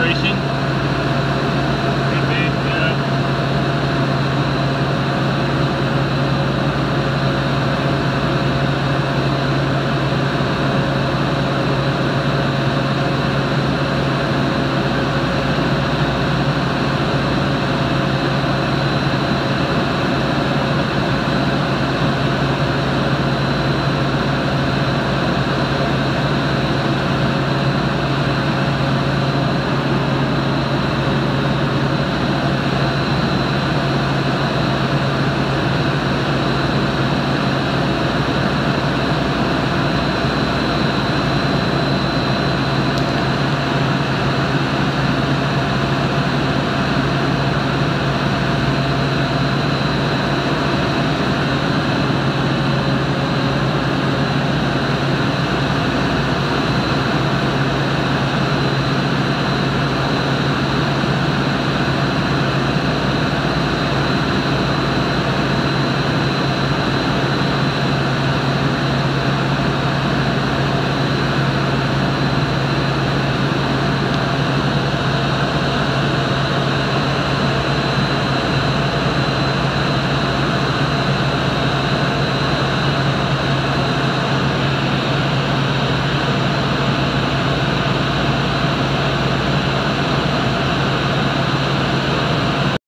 operation.